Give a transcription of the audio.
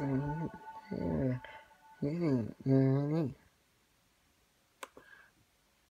Mm-hmm. mm-hmm. mm-hmm.